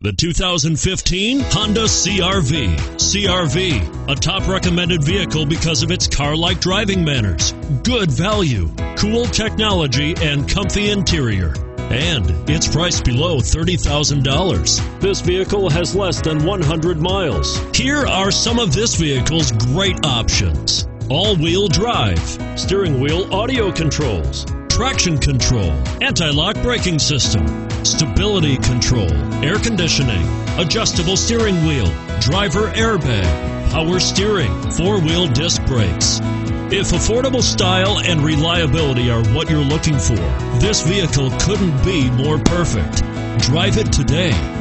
The 2015 Honda CRV. CRV, a top recommended vehicle because of its car like driving manners, good value, cool technology, and comfy interior. And it's priced below $30,000. This vehicle has less than 100 miles. Here are some of this vehicle's great options all wheel drive, steering wheel audio controls traction control, anti lock braking system, stability control, air conditioning, adjustable steering wheel, driver airbag, power steering, four wheel disc brakes. If affordable style and reliability are what you're looking for, this vehicle couldn't be more perfect. Drive it today.